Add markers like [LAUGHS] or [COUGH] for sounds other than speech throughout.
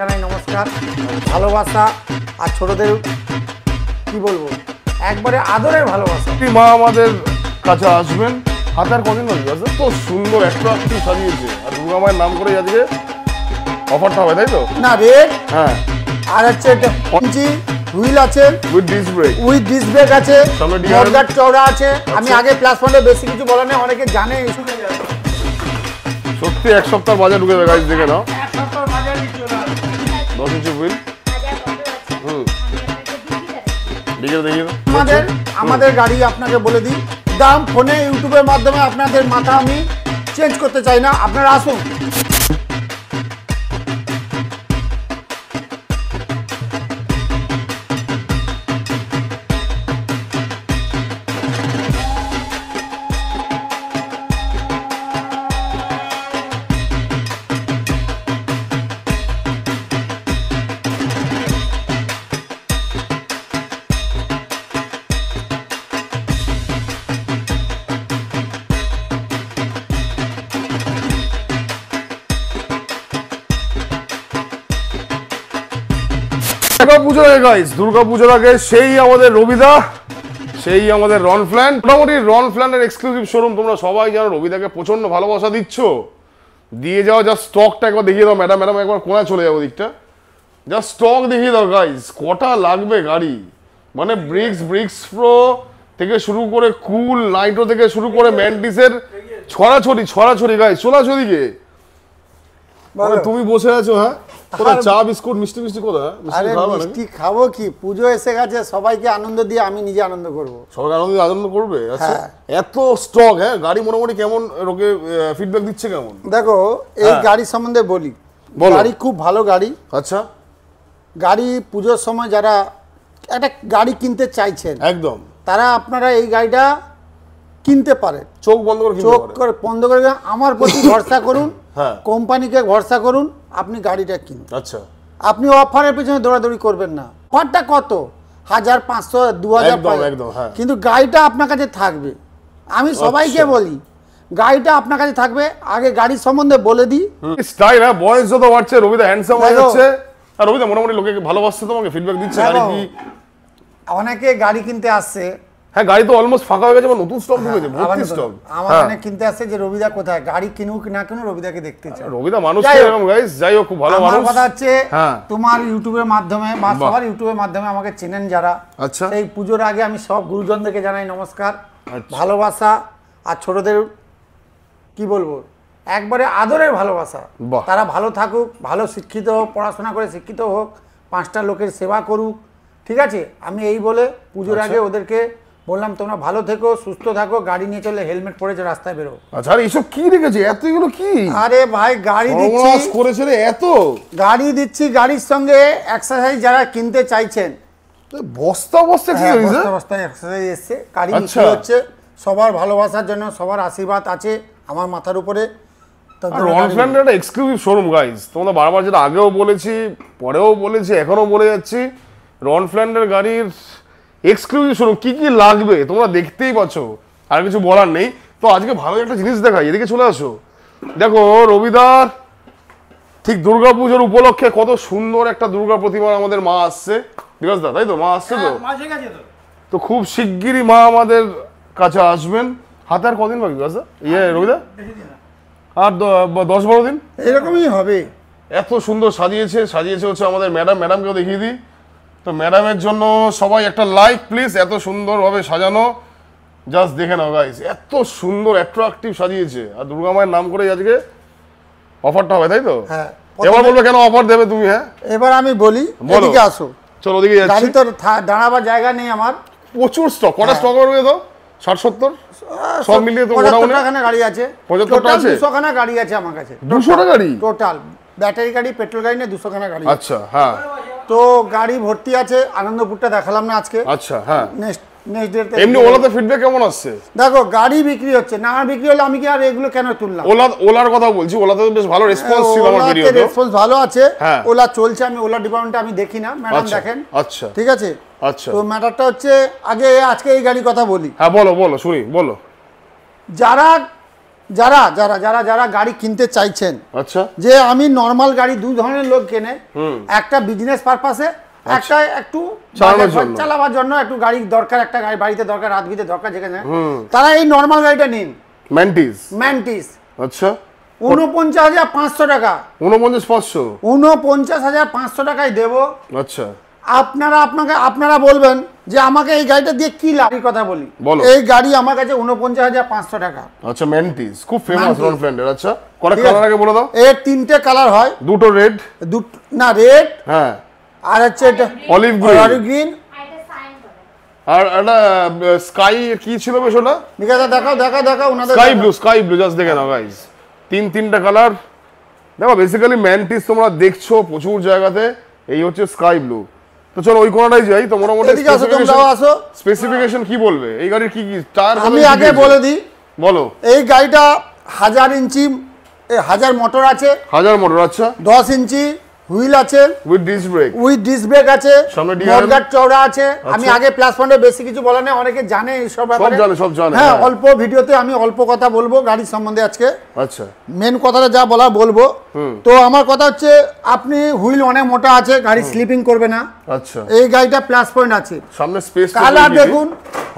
জানাই নমস্কার। ভালোবাসা আর ছোটদের কি বলব? একবারে আদরের ভালোবাসা। সত্যি মা আমাদের কাছে আসবেন। হাতে আর কদিন লাগবে আছে? তো সুন্দর একটা আকৃতি সাজিয়েছে। আর দুর্গা মায়ের নাম করে আজকে অফারটা হবে তাই তো? না রেড হ্যাঁ। আর হচ্ছে এটা পঞ্চি হুইল আছে। With disc brake with disc brake আছে। DRL চওড়া আছে। আমি আগে প্লাস পয়েন্টে বেশি কিছু বলা নেই অনেকে জানে। সত্যি এক সপ্তাহ বাজার ঢুকে যাবে গাইজ দেখে নাও। এক সপ্তাহ। দশ ইঞ্চি হুইল হুম আমাদের আমাদের গাড়ি আপনাকে বলে দিই। দাম ফোনে ইউটিউবের মাধ্যমে আপনাদের মাথা আমি চেঞ্জ করতে চাই না। আপনারা আসুন। পুজোর আগে গাইজ দুর্গা পুজোর আগে, সেই আমাদের রবিদা, সেই আমাদের রন ফ্ল্যান। মোটামুটি রন ফ্ল্যানের এক্সক্লুসিভ শোরুম তোমরা সবাই জানো, রবিদাকে প্রচণ্ড ভালোবাসা দিচ্ছ। দিয়ে যাও যা স্টকটা একবার দেখিয়ে দাও ম্যাডাম ম্যাডাম একবার কোনায় চলে যাব দিকটা। যা স্টক দেখিয়ে দাও গাইজ কটা লাগবে গাড়ি? মানে ব্রিক্স ব্রিক্স প্রো থেকে শুরু করে কুল নাইট্রো থেকে শুরু করে ম্যান্টিসের ছড়াছড়ি ছড়াছড়ি গাইজ বলো। তুমি বসে আছো হ্যাঁ? চা বিস্কুট মিষ্টি মিষ্টি কোথায় মিষ্টি আরে মিষ্টি খাব কি? পুজো এসে গেছে সবাইকে আনন্দ দিয়ে আমি নিজে আনন্দ করব। সবাই আনন্দ আনন্দ করবে? আচ্ছা হ্যাঁ। এত স্টক হ্যাঁ? গাড়ি মোটামুটি কেমন লোকে ফিডব্যাক দিচ্ছে কেমন? দেখো এই হ্যাঁ। গাড়ি সম্বন্ধে বলি। গাড়ি খুব ভালো গাড়ি। আচ্ছা। গাড়ি পুজোর সময় যারা একটা গাড়ি কিনতে চাইছেন একদম। তারা আপনারা এই গাড়িটা কিনতে পারেন। চোখ বন্ধ করে চোখ বন্ধ করে আমার প্রতি [LAUGHS] ভরসা করুন। হ্যাঁ। কোম্পানিকে ভরসা করুন আপনি গাড়িটা কিনুন। আচ্ছা। আপনি অফারের পেছনে দৌড়াদৌড়ি করবেন না। অফারটা কত? হাজার পাঁচশো দু হাজার হ্যাঁ। কিন্তু গাড়িটা আপনার কাছে থাকবে। আমি সবাইকে আচ্ছা। বলি গাড়িটা আপনার কাছে থাকবে। আগে গাড়ির সম্বন্ধে বলে দিই। স্টাইল হ্যাঁ বয়স যত বাড়ছে রবিদা হ্যান্ডসাম হয়ে যাচ্ছে। আর রবিদা মোটামুটি লোকে ভালোবাসছে তোমাকে ফিডব্যাক দিচ্ছে গাড়ি কি? অনেকে গাড়ি কিনতে আসছে হ্যাঁ গাড়ি তো অলমোস্ট ফাঁকা হয়ে গেছে আবার নতুন স্টক ঢুকেছে ভর্তি। স্টক আমার মানে কিনতে আসছে যে রবিদা কোথায় গাড়ি কিনুক না কিনুক রবিদাকে দেখতে চাই রবিদা মানুষ। এরকম গাইস যাই হোক খুব ভালো আমার মানুষ কথা হচ্ছে হ্যাঁ। তোমার ইউটিউবের মাধ্যমে বা সবার ইউটিউবের মাধ্যমে আমাকে চেনেন যারা আচ্ছা। সেই পুজোর আগে আমি সব গুরুজনদেরকে জানাই নমস্কার আচ্ছা। ভালোবাসা আর ছোটদের কি বলব একবারে আদরের ভালোবাসা তারা ভালো থাকুক ভালো শিক্ষিত হোক পড়াশোনা করে শিক্ষিত হোক পাঁচটা লোকের সেবা করুক ঠিক আছে আমি এই বলে পুজোর আচ্ছা। আগে ওদেরকে বললাম তোমরা ভালো থেকো সুস্থ থাকো গাড়ি নিয়ে চলে হেলমেট পরে রাস্তায় বেরো আচ্ছা আর এইসব কি রেখেছে? এত এগুলো কি? আরে ভাই গাড়ি দিচ্ছি। করেছে রে এত? গাড়ি দিচ্ছি গাড়ির সঙ্গে এক্সারসাইজ যারা কিনতে চাইছেন। বস্তা বস্তা কি হ্যাঁ, হয়েছে? বস্তা বস্তায় এক্সারসাইজ এসছে। গাড়ি আচ্ছা। বিক্রি হচ্ছে। সবার ভালোবাসার জন্য সবার আশীর্বাদ আছে আমার মাথার উপরে। তো আর ফ্ল্যান্ডের একটা এক্সক্লুসিভ শোরুম গাইজ তোমরা বারবার যেটা আগেও বলেছি পরেও বলেছি এখনও বলে যাচ্ছি রন ফ্ল্যান্ডের গাড়ির এক্সক্লুসিভ শোরুম কি কি লাগবে? তোমরা দেখতেই পাচ্ছ। আর কিছু বলার নেই। তো আজকে ভালো একটা জিনিস দেখাই এদিকে চলে আসো। দেখো রবিদার ঠিক দুর্গাপুজোর উপলক্ষে কত সুন্দর একটা দুর্গা প্রতিমা আমাদের মা আসছে। বিকাশ দা তাই তো? মা আসছে তো? তো। খুব শিগগিরই মা আমাদের কাছে আসবেন। হাতে আর কদিন বাকি বিকাশ দা? ইয়ে রবিদা? আর দশ বারো দিন? এরকমই হবে। এত সুন্দর সাজিয়েছে সাজিয়েছে হচ্ছে আমাদের ম্যাডাম। ম্যাডামকেও দেখিয়ে দিই। তো ম্যাডামের জন্য সবাই একটা লাইক প্লিজ এত সুন্দরভাবে সাজানো। জাস্ট দেখে নাও গাইস এত সুন্দর অ্যাট্রাকটিভ সাজিয়েছে। আর দুর্গা মায়ের নাম করে আজকে অফারটা হবে তাই তো? হ্যাঁ। এবার বলবে কেন অফার দেবে তুমি হ্যাঁ? এবার আমি বলি। এদিকে আসো। চলো ওদিকে যাচ্ছি। গাড়ি তো দাঁড়াবার জায়গা নেই আমার। প্রচুর স্টক কটা স্টক হবে তো? ষাট সত্তর? সব মিলিয়ে তো পঁচাত্তরখানা গাড়ি আছে। পঁচাত্তরটা আছে? দুশোখানা গাড়ি আছে আমার কাছে। দুশোটা গাড়ি? টোটাল ব্যাটারি গাড়ি পেট্রোল গাড়ি নিয়ে দুশোখানা গাড়ি আচ্ছা হ্যাঁ। তো গাড়ি ভর্তি আছে আনন্দপুরটা দেখালাম না আজকে। আচ্ছা হ্যাঁ। নেক্সট নেক্সট ডেতে এমনি ওলাতে ফিডব্যাক কেমন আসছে? দেখো গাড়ি বিক্রি হচ্ছে না বিক্রি হলে আমি কি আর এগুলো কেন তুললাম? ওলা ওলার কথা বলছি ওলাতে বেশ ভালো রেসপন্স ছিল আমার ভিডিওতে রেসপন্স ভালো আছে। হ্যাঁ। ওলা চলছে আমি ওলা ডিপার্টমেন্টে আমি দেখি না ম্যাডাম আচ্ছা দেখেন। আচ্ছা। ঠিক আছে? আচ্ছা। তো ম্যাটারটা হচ্ছে আগে আজকে এই গাড়ির কথা বলি। হ্যাঁ বলো বলো শুনি বলো। যারা যারা যারা যারা যারা গাড়ি কিনতে চাইছেন আচ্ছা। যে আমি নর্মাল গাড়ি দুই ধরনের লোক কেনে একটা বিজনেস পারপাসে একটা একটু জন্য। চালাবার জন্য একটু গাড়ি দরকার একটা গাড়ি বাড়িতে দরকার রাত বিতে দরকার যেখানে। তারা এই নর্মাল গাড়িটা নিন। ম্যান্টিস ম্যান্টিস আচ্ছা। উনপঞ্চাশ হাজার পাঁচশো টাকা। উনপঞ্চাশ পাঁচশো? উনপঞ্চাশ হাজার পাঁচশো টাকায় দেবো। আচ্ছা। আপনারা আপনাকে আপনারা বলবেন যে আমাকে এই গাড়িটা দিয়ে কি লাভ? এই কথা বলি। বলো। এই গাড়ি আমার কাছে উনপঞ্চাশ হাজার পাঁচশো টাকা। আচ্ছা ম্যান্টিস খুব ফেমাস। রন ফ্ল্যান্ডের আচ্ছা। কটা কালার আগে বলে দাও। এর তিনটে কালার হয়। দুটো রেড দুটো না রেড হ্যাঁ। আর হচ্ছে এটা অলিভ গ্রিন আর একটা স্কাই কি ছিল বেশ ওটা? বিকাশা দেখাও দেখাও দেখাও ওনাদের sky blue sky blue just দেখে নাও গাইস তিন তিনটা কালার দেখো বেসিক্যালি ম্যান্টিস তোমরা দেখছ প্রচুর জায়গাতে। এই হচ্ছে স্কাই ব্লু তো চলো ওই কোনাটাই যাই তো মোটামুটি এদিকে আসো তোমরাও আসো। স্পেসিফিকেশন কি বলবে? এই গাড়ির কি কি টায়ার আমি আগে বলে দিই। বলো। এই গাড়িটা হাজার ইঞ্চি এ, হাজার মোটর আছে। হাজার মোটর আচ্ছা। দশ ইঞ্চি হুইল আছে with disc brake with disc brake আছে সামনে মডগার্ড চওড়া আছে। আমি আচ্ছা। আগে প্লাস পয়েন্টে বেশি কিছু বলা নেই অনেকে জানে এইসব ব্যাপারে। জানে, সব জানে, হ্যাঁ হ্যাঁ। অল্প ভিডিওতে আমি অল্প কথা বলব গাড়ির সম্বন্ধে আজকে। আচ্ছা। মেন কথাটা যা বলা বলব। তো আমার কথা হচ্ছে আপনি হুইল অনেক মোটা আছে গাড়ি স্লিপিং করবে না। আচ্ছা। এই গাড়িটা প্লাস পয়েন্ট আছে। সামনে স্পেস কালার দেখুন।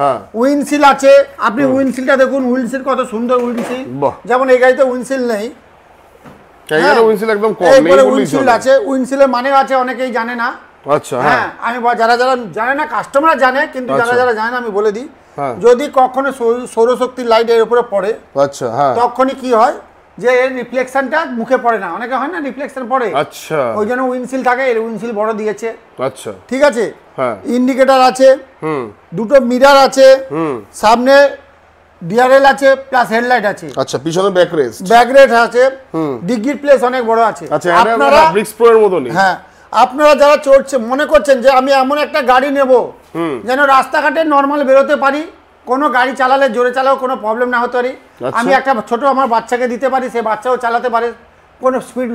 হ্যাঁ। উইন্ডশিল আছে। আপনি উইন্ডশিলটা দেখুন উইন্ডশিল কত সুন্দর উইন্ডশিল যেমন এই গাড়িতে উইন্ডশিল নেই। এখানে উইন্সিল একদম কম এরপরে উইন্ডশিল আছে উইন্ডশিলের মানে আছে অনেকেই জানে না। আচ্ছা হ্যাঁ। হ্যাঁ আমি যারা যারা জানে না কাস্টমার জানে কিন্তু যারা আচ্ছা। যারা জানে না আমি বলে দিই। হ্যাঁ। যদি কখনো সৌর- সৌরশক্তির লাইটের উপরে পড়ে আচ্ছা হ্যাঁ। তখনই কি হয়? যে এর রিফ্লেকশনটা মুখে পড়ে না। অনেকে হয় না রিফ্লেকশন পড়ে? আচ্ছা। ওই জন্য উইন্ডশিল থাকে এর উইন্ডশিল বড় দিয়েছে। আচ্ছা। ঠিক আছে? হ্যাঁ। ইন্ডিকেটর আছে। হুম। দুটো মিরার আছে। হুম। সামনে ডিআরএল আছে প্লাস হেডলাইট আছে। আচ্ছা পিছনে ব্যাক রেস্ট ব্যাক রেট আছে ডিগ্রির প্লেস অনেক বড় আছে। আচ্ছা আপনারা ব্রিক্স প্রো এর মতনই। হ্যাঁ আপনারা যারা চড়ছে মনে করছেন যে আমি এমন একটা গাড়ি নেব যেন রাস্তাঘাটে নর্মাল বেরোতে পারি কোনো গাড়ি চালালে জোরে চালাও কোনো প্রবলেম না হতে পারি। আচ্ছা। আমি একটা ছোট আমার বাচ্চাকে দিতে পারি সে বাচ্চাও চালাতে পারে কোনো স্পিড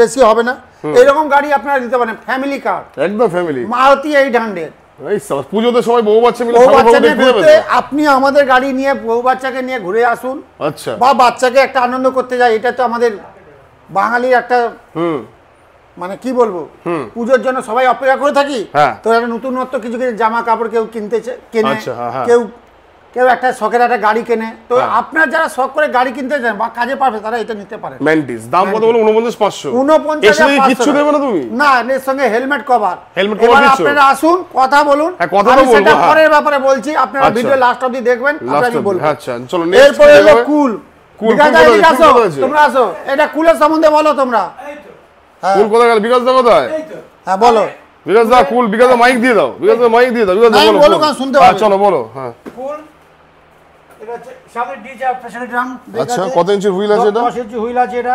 বেশি হবে না। এরকম গাড়ি আপনারা দিতে পারেন ফ্যামিলি কার একদম ফ্যামিলি মারুতি এইট হান্ড্রেড পুজোতে সবাই বউ বাচ্চা মিলে বউ বাচ্চা নিয়ে ঘুরতে আপনি আমাদের গাড়ি নিয়ে বউ বাচ্চাকে নিয়ে ঘুরে আসুন। আচ্ছা। বা বাচ্চাকে একটা আনন্দ করতে যায় এটা তো আমাদের বাঙালির একটা হুম। মানে কি বলব? পুজোর জন্য সবাই অপেক্ষা করে থাকি। হ্যাঁ। তো একটা নতুনত্ব কিছু কিছু জামা কাপড় কেউ কিনতে চে- কেনে। আচ্ছা, হ্যাঁ, হ্যাঁ। কেউ কেউ একটা শখের একটা গাড়ি কেনে তো হ্যাঁ। আপনার যারা শখ করে গাড়ি কিনতে চান বা কাজে পারবে তারা এটা নিতে পারে। ম্যান্টিস দাম কত বলো? উনপঞ্চাশ পাঁচশো। উনপঞ্চাশ এর সঙ্গে কিচ্ছু দেবে না তুমি? না এর সঙ্গে হেলমেট কভার Helmet cover দিচ্ছ? আপনারা আসুন কথা বলুন। হ্যাঁ, কথা তো সেটা হ্যাঁ। পরের ব্যাপারে বলছি আপনারা আচ্ছা। ভিডিও লাস্ট অবধি দেখবেন আপনারা বলব। আচ্ছা, চলো, এরপরে হলো? কুল। কুল, আসো? তোমরা আসো। এটা কুলের সম্বন্ধে বলো তোমরা। কুল কোথায় গেল? বিকাশ দা কোথায়? হ্যাঁ বলো। বিকাশ দা কুল বিকাশ দা মাইক দিয়ে দাও। বিকাশ দা মাইক দিয়ে দাও বিকাশ দা বলো বলো, শুনতে পাবে। চলো বলো হ্যাঁ। কুল এটা হচ্ছে সামনে ডিজে আর পেছনে ড্রাম আচ্ছা, কত ইঞ্চির wheel আছে এটা? দশ ইঞ্চি হুইল আছে এটা।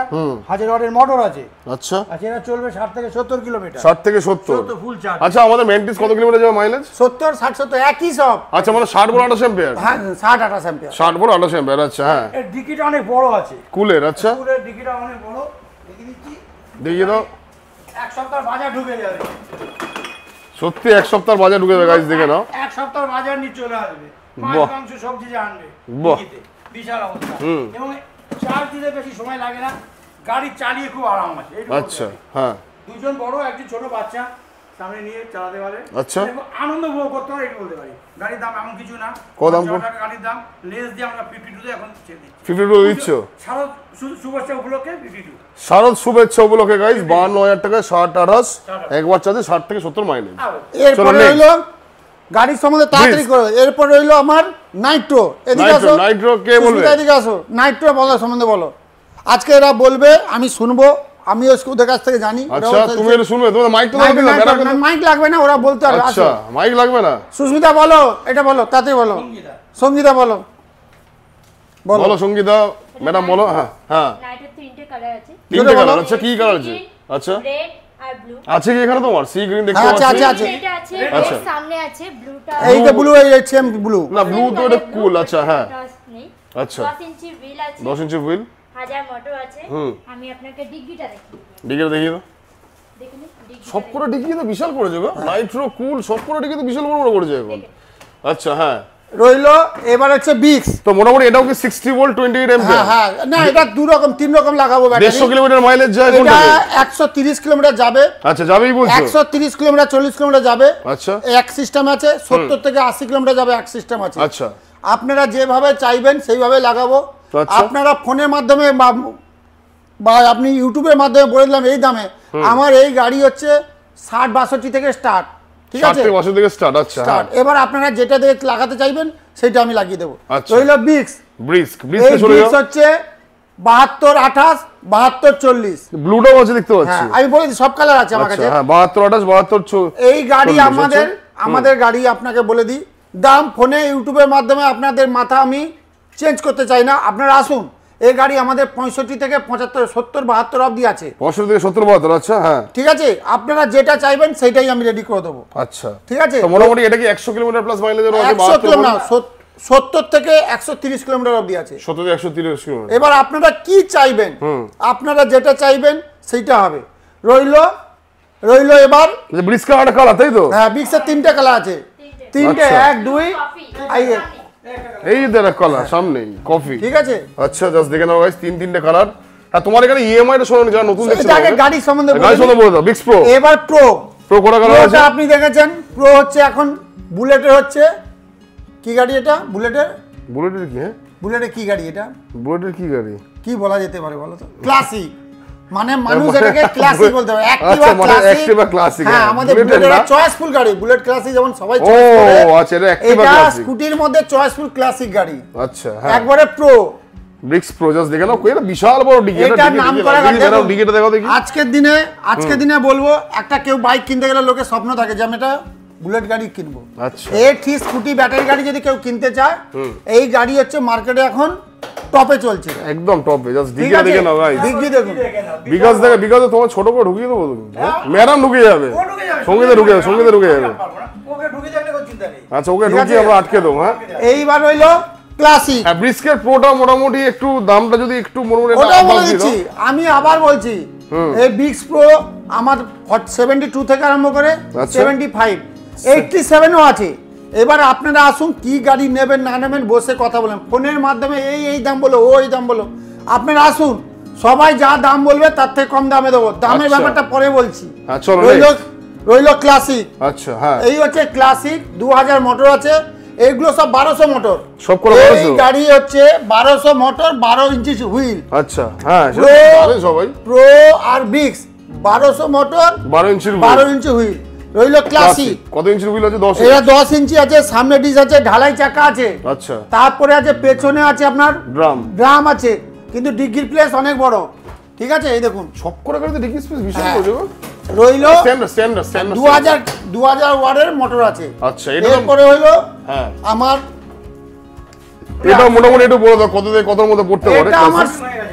হাজার ওয়াটের মোটর আছে। আচ্ছা। আচ্ছা এটা চলবে ষাট থেকে সত্তর কিলোমিটার। ষাট থেকে ফুল চার্জ আচ্ছা আমাদের কত কিলোমিটার যাবে মাইলেজ একই সব। আচ্ছা মানে বড় হ্যাঁ বড় আচ্ছা হ্যাঁ। এর ডিকিটা অনেক বড় আছে। কুলের আচ্ছা। কুলের ডিকিটা অনেক বড়। দেখিয়ে দিচ্ছি। দেখিয়ে দাও। এক সপ্তাহ বাজার ঢুকে যাবে। সত্যি এক সপ্তাহ বাজার ঢুকে যাবে দেখে নাও। এক সপ্তাহ বাজার নিয়ে চলে আসবে। মাছ সবজি যে আনবে বিশাল অবস্থা। এবং চার্জ দিতে বেশি সময় লাগে না গাড়ি চালিয়ে খুব আরাম আছে আচ্ছা হ্যাঁ। দুজন বড় একজন ছোট বাচ্চা সামনে নিয়ে চালাতে পারে। আচ্ছা। আনন্দ উপভোগ করতে পারে এটা বলতে পারি। গাড়ির দাম এমন কিছু না। কত দাম পঞ্চাশ পড়- টাকা গাড়ির দাম। লেস দিয়ে আমরা ফিফটি টুতে এখন ফিফটি টু দিচ্ছ? শারদ শুভেচ্ছা উপলক্ষে ফিফটি টু শারদ শুভেচ্ছা উপলক্ষে গাইজ বাহান্ন হাজার টাকায় ষাট আঠাশ একবার চার্জে ষাট থেকে সত্তর মাইলেজ। এরপরে। গাড়ির সম্বন্ধে তাড়াতাড়ি করো। এরপর রইল আমার নাইট্রো। এদিকে আসো। Nitro কে বলবে? সুস্মিতা, এদিকে আসো। নাইট্রো বলার সম্বন্ধে বলো। আজকে এরা বলবে আমি শুনব। আমিও ওদের কাছ থেকে জানি। আচ্ছা তুমি এটা শুনবে। তোমার মাইক তো লাগবে না, মাইক লাগবে না ওরা বলতে পারবে আচ্ছা মাইক লাগবে না? সুস্মিতা বলো। এটা বলো তাতে বলো। সঙ্গীতা। বলো। বলো। বলো সঙ্গীতা। ম্যাডাম বলো হ্যাঁ হ্যাঁ। নাইটের তিনটে কালার আছে। তিনটে কালার আচ্ছা কি কালার আছে? আচ্ছা। রেড আছে কি এখানে তোমার? সি গ্রিন দেখতে আছে, পাচ্ছি। আছে, আছে। এটা আছে আচ্ছা। সামনে আছে ব্লুটা এই যে ব্লু এই সেম ব্লু না ব্লু তো এটা কুল আচ্ছা হ্যাঁ। আচ্ছা। 10 ইঞ্চি হুইল আছে। দশ ইঞ্চি হুইল হাজার মোটর আছে। হুম। আমি আপনাকে ডিগ্গিটা দেখাই ডিগিটা দেখিয়ে দাও। দেখুন ডিগ্গি সব করে ডিগি তো বিশাল করেছে গো নাইট্রো কুল সব করে ডিগি তো বিশাল বড় বড় করেছে এখন। আচ্ছা হ্যাঁ। রইল এবার হচ্ছে বিক্স তো মোটামুটি এটাও কি সিক্সটি ভোল্ট টোয়েন্টি এইট হ্যাঁ হ্যাঁ। না এটা দু রকম তিন রকম লাগাবো ব্যাটারি কিলোমিটার মাইলেজ যায় এটা কোনটাতে একশো তিরিশ কিলোমিটার যাবে। আচ্ছা যাবেই বলছো। একশো তিরিশ কিলোমিটার চল্লিশ কিলোমিটার যাবে। আচ্ছা। এক সিস্টেম আছে সত্তর থেকে আশি কিলোমিটার যাবে এক সিস্টেম আছে। আচ্ছা। আপনারা যেভাবে চাইবেন সেইভাবে লাগাবো। আচ্ছা। আপনারা ফোনের মাধ্যমে বা- বা আপনি ইউটিউবের মাধ্যমে বলে দিলাম এই দামে। আমার এই গাড়ি হচ্ছে ষাট বাষট্টি থেকে স্টার্ট ঠিক আছে? বছর থেকে স্টার্ট আচ্ছা স্টার্ট এবার আপনারা যেটা দিয়ে লাগাতে চাইবেন সেটা আমি লাগিয়ে দেবো। রইল বিক্স ব্রিস্ক বিক্স হচ্ছে বাহাত্তর আঠাশ বাহাত্তর চল্লিশ। ব্লুটাও আছে দেখতে পাচ্ছি। হ্যাঁ আমি বলেছি সব কালার আছে আমার আচ্ছা কাছে। হ্যাঁ বাহাত্তর আঠাশ বাহাত্তর এই গাড়ি আমাদের আচ্ছা। আমাদের গাড়ি আপনাকে বলে দিই। দাম ফোনে ইউটিউবের মাধ্যমে আপনাদের মাথা আমি চেঞ্জ করতে চাই না। আপনারা আসুন। এই গাড়ি আমাদের পঁয়ষট্টি থেকে পঁচাত্তর সত্তর বাহাত্তর অবধি আছে। পঁয়ষট্টি থেকে সত্তর বাহাত্তর আচ্ছা হ্যাঁ। ঠিক আছে? আপনারা যেটা চাইবেন সেটাই আমি রেডি করে দেবো। আচ্ছা। ঠিক আছে? মোটামুটি এটা কি একশো কিলোমিটার প্লাস মাইলেজের আছে একশো কিলোমিটার সত্তর থেকে একশো তিরিশ কিলোমিটার অবধি আছে। সত্তর থেকে একশো তিরিশ কিলোমিটার। এবার আপনারা কি চাইবেন? আপনারা যেটা চাইবেন সেইটা হবে। রইল রইল এবার। ব্রিস্কা একটা কালার তাই তো? হ্যাঁ বিক্সের তিনটে কালার আছে। তিনটে আচ্ছা। এক দুই কফি এই যে, যে একটা কালার সামনেই কফি ঠিক আছে। আচ্ছা জাস্ট দেখে নাও গাইস তিন তিনটে কালার আর তোমার এখানে ইএমআই টা শোনো যারা নতুন দেখছে এটাকে গাড়ির সম্বন্ধে গাড়ি সম্বন্ধে বলে দাও বিক্স প্রো এবার প্রো প্রো কোটা কালার আছে? আপনি দেখেছেন? প্রো হচ্ছে এখন বুলেটের হচ্ছে কি গাড়ি এটা? বুলেটের বুলেটের কি হ্যাঁ? বুলেটের কি গাড়ি এটা? বুলেটের কি গাড়ি? কি বলা যেতে পারে বলো তো? ক্লাসিক মানে মানুষ মানে- এটাকে [LAUGHS] ক্লাসিক বলতে পারে অ্যাক্টিভা ক্লাসিক Activa classic, হ্যাঁ। আমাদের চয়েসফুল গাড়ি বুলেট ক্লাসিক যেমন সবাই চয়েস করে আচ্ছা এটা Activa এটা স্কুটির মধ্যে চয়েসফুল ক্লাসিক গাড়ি। আচ্ছা হ্যাঁ। একবারে প্রো ব্রিক্স প্রো জাস্ট দেখে নাও এটা বিশাল বড় ডিগি এটা নাম করা গাড়ি। ডিগিটা দেখো দেখি। আজকের দিনে আজকের দিনে বলব একটা কেউ বাইক কিনতে গেলে লোকের স্বপ্ন থাকে যে আমি এটা বুলেট গাড়ি কিনবো। আচ্ছা। এ থ্রি স্কুটি ব্যাটারি গাড়ি যদি কেউ কিনতে চায় এই গাড়ি হচ্ছে মার্কেটে এখন টপে চলছে। একদম টপে জাস্ট আছে? দেখে নাও গাইস ডিগ্রি দেখুন বিকাশ দেখে। বিকাশ তোমার ছোট করে ঢুকিয়ে দেবো তুমি ম্যাডাম ঢুকে যাবে সঙ্গীতে ঢুকে যাবে। সঙ্গীতে ঢুকে যাবে। ওকে ঢুকে যাবে কোনো চিন্তা নেই। আচ্ছা ওকে ঢুকিয়ে আমরা আটকে দেবো হ্যাঁ? এইবার হইল ক্লাসিক হ্যাঁ ব্রিস্কের প্রোটা মোটামুটি একটু দামটা যদি একটু মোটামুটি বলে দিচ্ছি। আমি আবার বলছি এই বিক্স প্রো আমার সেভেন্টি টু থেকে আরম্ভ করে আচ্ছা। সেভেন্টি ফাইভ এইটটি সেভেনও আছে। এবার আপনারা আসুন কি গাড়ি নেবেন না নেবেন বসে কথা বলেন। ফোনের মাধ্যমে এই এই দাম বলো ও এই দাম বলো। আপনারা আসুন সবাই যা দাম বলবে তার থেকে কম দামে দেবো। দামের আচ্ছা। ব্যাপারটা পরে বলছি। হ্যাঁ, রইল ক্লাসিক আচ্ছা হ্যাঁ। এই হচ্ছে ক্লাসিক দু হাজার মোটর আছে। এইগুলো সব বারোশো মোটর সব এই গাড়ি হচ্ছে বারোশো মোটর বারো ইঞ্চি হুইল আচ্ছা হ্যাঁ প্রো আর বিক্স বারোশো মোটর বারো ইঞ্চির বারো ইঞ্চি হুইল রইল ক্লাসিক কত ইঞ্চি হুইল আছে? দশ এটা দশ ইঞ্চি আছে সামনে ডিস আছে ঢালাই চাকা আছে। আচ্ছা। তারপরে আছে পেছনে আছে আপনার ড্রাম ড্রাম আছে। কিন্তু ডিগ্রির প্লেস অনেক বড়। ঠিক আছে? এই দেখুন। সব করে গাড়িতে ডিকি স্পেস বিশাল হ্যাঁ। বড় রইল স্ট্যান্ডার্ড স্ট্যান্ডার্ড স্ট্যান্ডার্ড দু হাজার দু হাজার ওয়ার্ডের মোটর আছে। আচ্ছা এটা পরে হইল হ্যাঁ। আমার এটা মোটামুটি একটু বলে দাও কত থেকে কতর মধ্যে পড়তে পারে? এটা আমার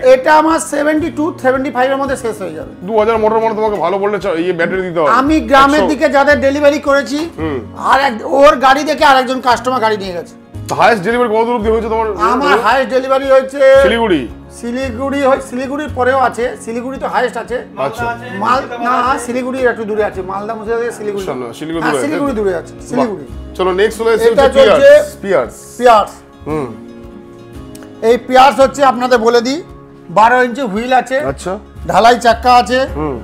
এটা আমার সেভেন্টি টু সেভেন্টি ফাইভের মধ্যে শেষ হয়ে যাবে। দু হাজার মোটর মানে তোমাকে ভালো বললে চ- ইয়ে ব্যাটারি দিতে হবে। আমি গ্রামের দিকে যাদের ডেলিভারি করেছি আর এক ওর গাড়ি দেখে আরেকজন কাস্টমার গাড়ি নিয়ে গেছে। হাইয়েস্ট ডেলিভারি কত দূর অব্দি হয়েছে তোমার আমার হাইস্ট ডেলিভারি হয়েছে শিলিগুড়ি। শিলিগুড়ি হয় শিলিগুড়ির পরেও আছে শিলিগুড়ি তো হাইস্ট আছে। আচ্ছা। মাল না শিলিগুড়ি একটু দূরে আছে মালদা মুর্শিদাবাদ থেকে শিলিগুড়ি। আচ্ছা, শিলিগুড়ি হ্যাঁ, দূরে আছে। শিলিগুড়ি শিলিগুড়ি। চলো নেক্সট চলে এসেছে এটা হচ্ছে হুম। এই পিয়ার্স হচ্ছে আপনাদের বলে দিই বারো ইঞ্চি হুইল আছে আচ্ছা। ঢালাই চাক্কা আছে হুম।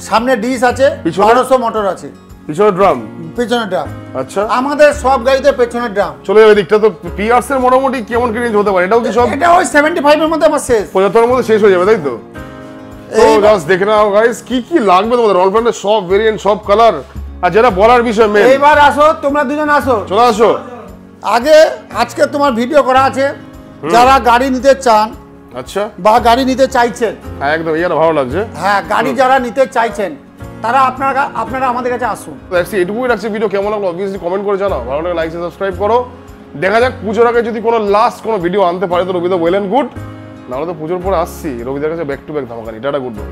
সামনে ডিস আছে? বারোশো মোটর আছে। পিছনে ড্রাম? পেছনে ড্রাম। আচ্ছা। আমাদের সব গাড়িতে পেছনে ড্রাম। চলে যাবে দিকটা তো পিয়ার্স এর মোটামুটি কেমন কি রেঞ্জ হতে পারে? এটাও কি সব এটা ওই মধ্যে আমার শেষ। পঁচাত্তরের মধ্যে শেষ হয়ে যাবে তাই তো? তো এই- দেখে নাও গাইস কি কি লাগবে তোমাদের? সব ভেরিয়েন্ট সব কালার আর যেটা বলার বিষয় মেন এইবার আসো তোমরা দুজন আসো। চলে আসো। আগে আজকে তোমার ভিডিও করা আছে যারা গাড়ি নিতে চান আচ্ছা। বা গাড়ি নিতে চাইছেন। হ্যাঁ একদম ইয়ার ভালো লাগছে। হ্যাঁ গাড়ি যারা নিতে চাইছেন তারা আপনারা আপনারা আমাদের কাছে আসুন। এটুকুই রাখছি ভিডিও কেমন লাগল? অবভিয়াসলি কমেন্ট করে জানাও। ভালো লাগে লাইক সাবস্ক্রাইব করো। দেখা যাক পুজোর আগে যদি কোনো লাস্ট কোনো ভিডিও আনতে পারে তো রবিদা ওয়েল অ্যান্ড গুড নাহলে তো পুজোর পরে আসছি। রবিদার কাছে ব্যাক টু ব্যাক ধামাকানি টাটা গুড বাই